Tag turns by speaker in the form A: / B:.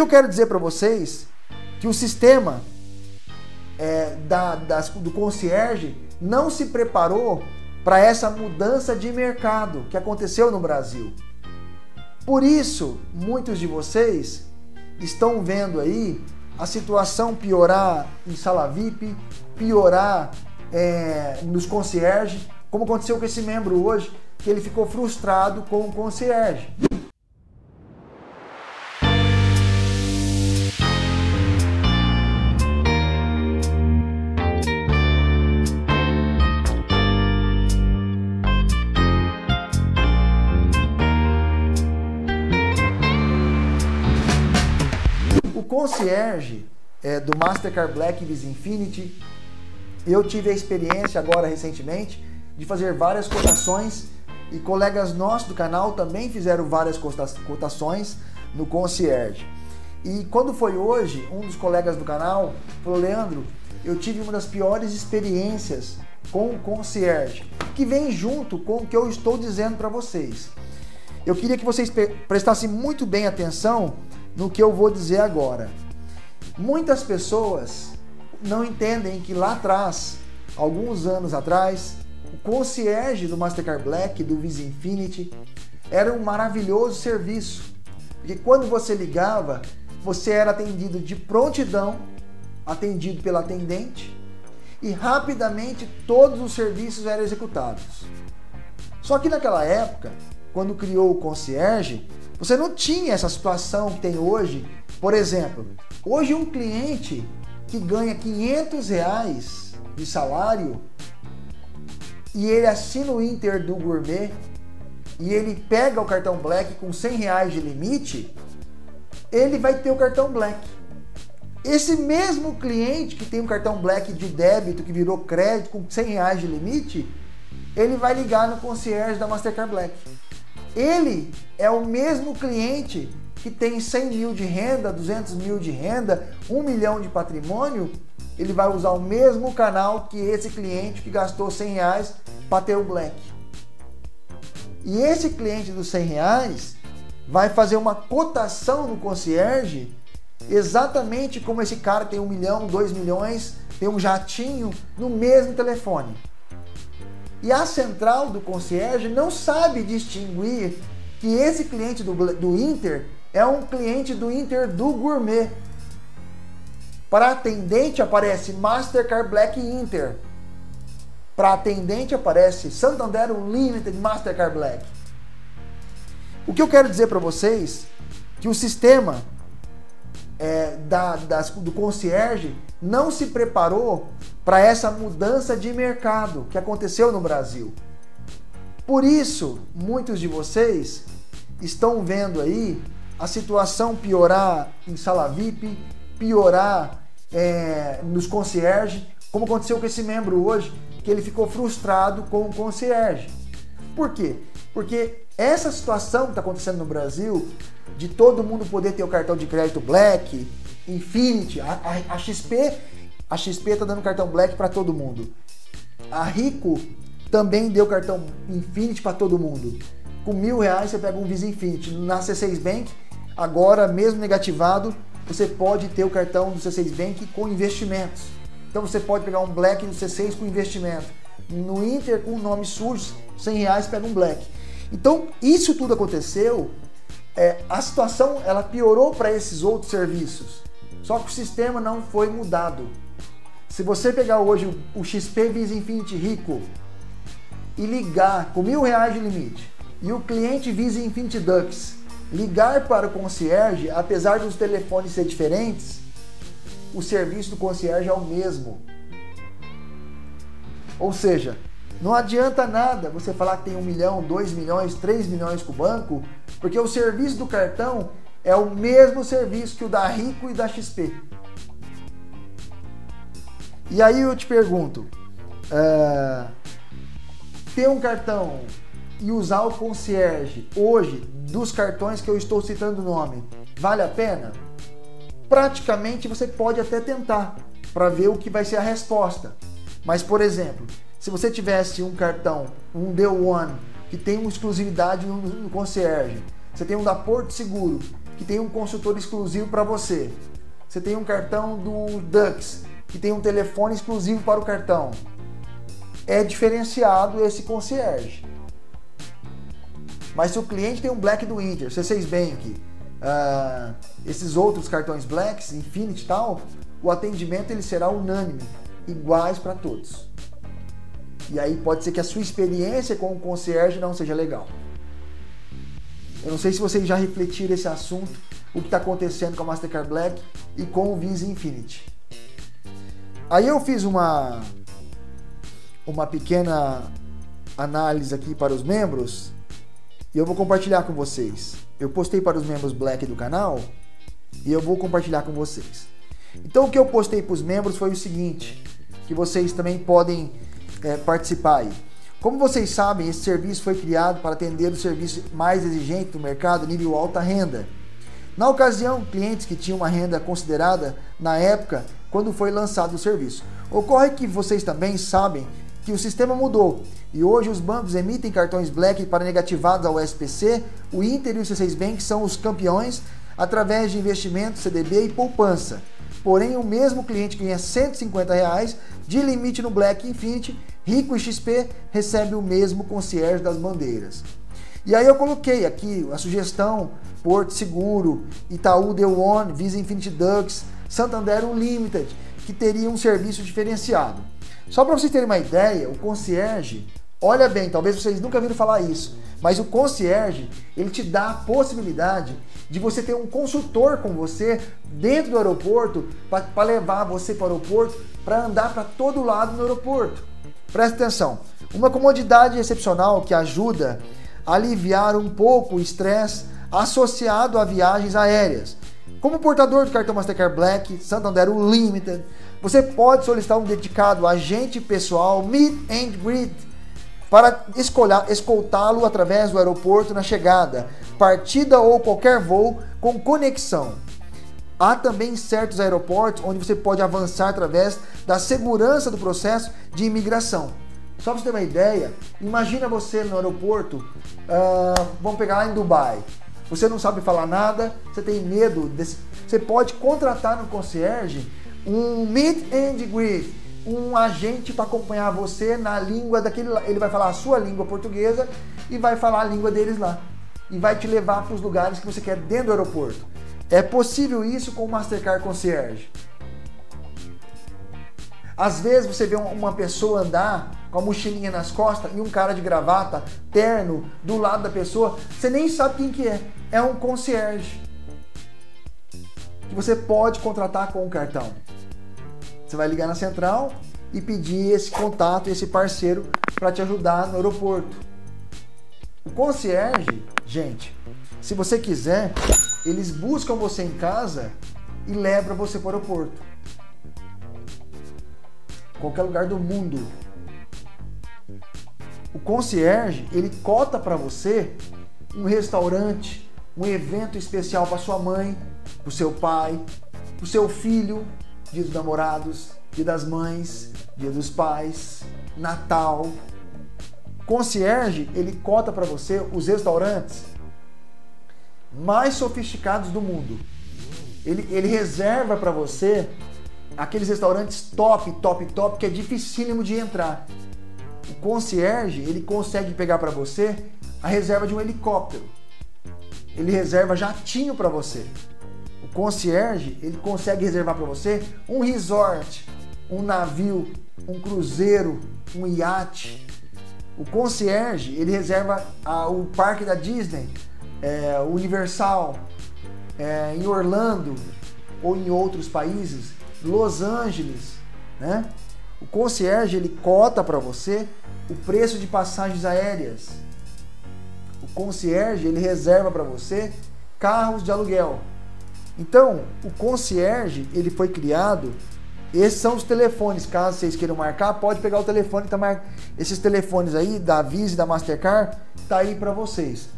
A: que eu quero dizer para vocês que o sistema é, da, das, do concierge não se preparou para essa mudança de mercado que aconteceu no Brasil. Por isso, muitos de vocês estão vendo aí a situação piorar em sala VIP, piorar é, nos concierge, como aconteceu com esse membro hoje, que ele ficou frustrado com o concierge. Concierge é, do Mastercard Black Visa Infinity, eu tive a experiência agora recentemente de fazer várias cotações e colegas nossos do canal também fizeram várias cotações no concierge. E quando foi hoje, um dos colegas do canal falou: Leandro, eu tive uma das piores experiências com o concierge, que vem junto com o que eu estou dizendo para vocês. Eu queria que vocês prestassem muito bem atenção no que eu vou dizer agora. Muitas pessoas não entendem que lá atrás, alguns anos atrás, o concierge do Mastercard Black, do Visa Infinity, era um maravilhoso serviço. Porque quando você ligava, você era atendido de prontidão, atendido pela atendente, e rapidamente todos os serviços eram executados. Só que naquela época, quando criou o concierge, você não tinha essa situação que tem hoje. Por exemplo, hoje um cliente que ganha 500 reais de salário e ele assina o Inter do Gourmet e ele pega o cartão Black com 100 reais de limite, ele vai ter o cartão Black. Esse mesmo cliente que tem um cartão Black de débito que virou crédito com 100 reais de limite, ele vai ligar no concierge da Mastercard Black. Ele é o mesmo cliente que tem 100 mil de renda, 200 mil de renda, 1 milhão de patrimônio, ele vai usar o mesmo canal que esse cliente que gastou 100 reais para ter o Black. E esse cliente dos 100 reais vai fazer uma cotação no concierge exatamente como esse cara tem 1 milhão, 2 milhões, tem um jatinho no mesmo telefone. E a central do concierge não sabe distinguir que esse cliente do, do Inter é um cliente do Inter do Gourmet. Para atendente aparece Mastercard Black Inter. Para atendente aparece Santander Unlimited Mastercard Black. O que eu quero dizer para vocês que o sistema é, da, das, do concierge não se preparou para essa mudança de mercado que aconteceu no Brasil. Por isso, muitos de vocês estão vendo aí a situação piorar em sala VIP, piorar é, nos concierge, como aconteceu com esse membro hoje, que ele ficou frustrado com o concierge. Por quê? Porque essa situação que está acontecendo no Brasil, de todo mundo poder ter o cartão de crédito Black, Infinity, a, a, a XP, a XP está dando cartão Black para todo mundo. A Rico também deu cartão Infinity para todo mundo. Com mil reais você pega um Visa Infinity. Na C6 Bank, agora mesmo negativado, você pode ter o cartão do C6 Bank com investimentos. Então você pode pegar um Black no C6 com investimento. No Inter com nome sujo, 100 reais pega um Black. Então, isso tudo aconteceu, é, a situação ela piorou para esses outros serviços. Só que o sistema não foi mudado. Se você pegar hoje o, XP Visa Infinity Rico e ligar com mil reais de limite e o cliente Visa Infinity Dux ligar para o concierge, apesar dos telefones ser diferentes, o serviço do concierge é o mesmo. Ou seja, não adianta nada você falar que tem um milhão, dois milhões, três milhões com o banco, porque o serviço do cartão é o mesmo serviço que o da Rico e da XP. E aí eu te pergunto, uh, ter um cartão e usar o concierge hoje dos cartões que eu estou citando o nome, vale a pena? Praticamente você pode até tentar para ver o que vai ser a resposta. Mas, por exemplo, se você tivesse um cartão, um The One, que tem uma exclusividade no, no concierge, você tem um da Porto Seguro, que tem um consultor exclusivo para você. Você tem um cartão do Dux que tem um telefone exclusivo para o cartão. É diferenciado esse concierge. Mas se o cliente tem um Black do Inter, C6 Bank, uh, esses outros cartões Blacks, Infinity e tal, o atendimento ele será unânime, iguais para todos. E aí pode ser que a sua experiência com o concierge não seja legal. Eu não sei se vocês já refletiram esse assunto, o que está acontecendo com a Mastercard Black e com o Visa Infinity. Aí eu fiz uma uma pequena análise aqui para os membros e eu vou compartilhar com vocês. Eu postei para os membros Black do canal e eu vou compartilhar com vocês. Então o que eu postei para os membros foi o seguinte, que vocês também podem é, participar aí. Como vocês sabem, esse serviço foi criado para atender o serviço mais exigente do mercado, nível alta renda. Na ocasião, clientes que tinham uma renda considerada na época quando foi lançado o serviço. Ocorre que vocês também sabem que o sistema mudou e hoje os bancos emitem cartões Black para negativados ao SPC, o Inter e o C6 Bank são os campeões através de investimentos, CDB e poupança. Porém, o mesmo cliente que ganha 150 reais de limite no Black Infinity, Rico e XP recebe o mesmo concierge das bandeiras. E aí eu coloquei aqui a sugestão Porto Seguro, Itaú One, Visa Infinity Dux, Santander Unlimited, que teria um serviço diferenciado. Só para vocês terem uma ideia, o concierge, olha bem, talvez vocês nunca viram falar isso, mas o concierge, ele te dá a possibilidade de você ter um consultor com você dentro do aeroporto para levar você para o aeroporto, para andar para todo lado no aeroporto. Presta atenção. Uma comodidade excepcional que ajuda a aliviar um pouco o estresse associado a viagens aéreas. Como portador do cartão Mastercard Black, Santander Unlimited, você pode solicitar um dedicado agente pessoal Meet and Greet para escoltá-lo através do aeroporto na chegada, partida ou qualquer voo com conexão. Há também certos aeroportos onde você pode avançar através da segurança do processo de imigração. Só para você ter uma ideia, imagina você no aeroporto, uh, vamos pegar lá em Dubai você não sabe falar nada, você tem medo, desse, você pode contratar no concierge um meet and greet, um agente para acompanhar você na língua daquele, ele vai falar a sua língua portuguesa e vai falar a língua deles lá e vai te levar para os lugares que você quer dentro do aeroporto. É possível isso com o Mastercard Concierge. Às vezes você vê uma pessoa andar com a mochilinha nas costas e um cara de gravata, terno, do lado da pessoa, você nem sabe quem que é. É um concierge. Que você pode contratar com o cartão. Você vai ligar na central e pedir esse contato, esse parceiro para te ajudar no aeroporto. O concierge, gente, se você quiser, eles buscam você em casa e levam você para o aeroporto qualquer lugar do mundo. O concierge, ele cota para você um restaurante, um evento especial para sua mãe, para o seu pai, para o seu filho, dia dos namorados, dia das mães, dia dos pais, Natal. Concierge, ele cota para você os restaurantes mais sofisticados do mundo. Ele, ele reserva para você aqueles restaurantes top, top, top, que é dificílimo de entrar. Concierge, ele consegue pegar para você a reserva de um helicóptero. Ele reserva jatinho para você. O concierge, ele consegue reservar para você um resort, um navio, um cruzeiro, um iate. O concierge, ele reserva a, o parque da Disney, é, Universal, é, em Orlando ou em outros países Los Angeles, né? O concierge ele cota para você o preço de passagens aéreas. O concierge ele reserva para você carros de aluguel. Então, o concierge ele foi criado. Esses são os telefones. Caso vocês queiram marcar, pode pegar o telefone. Tá mar... Esses telefones aí da Visa e da Mastercard tá aí para vocês.